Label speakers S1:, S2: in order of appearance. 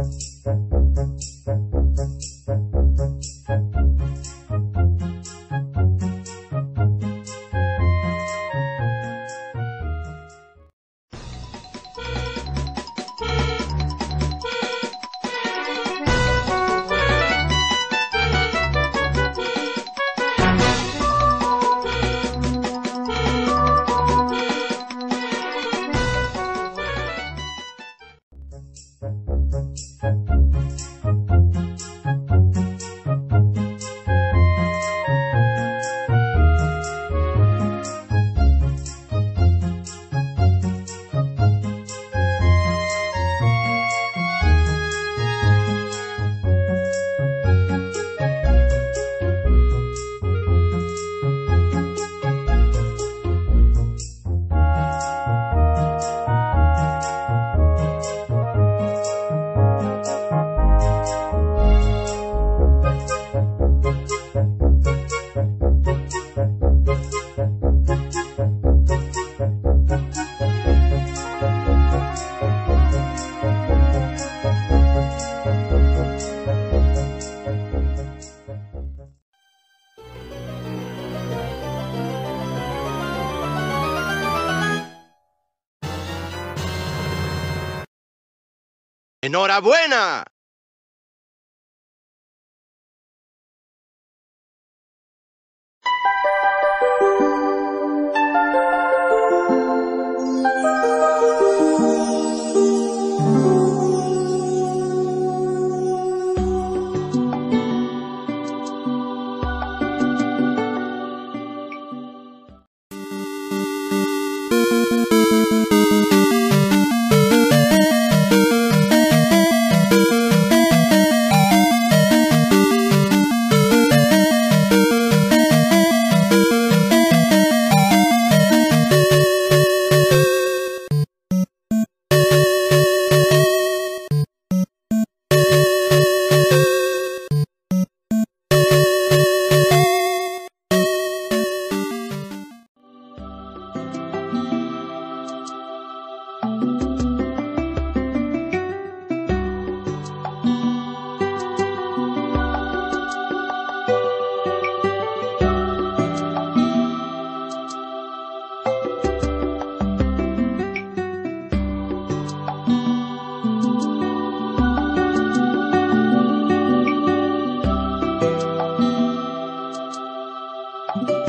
S1: Thank you.
S2: enhorabuena Thank you.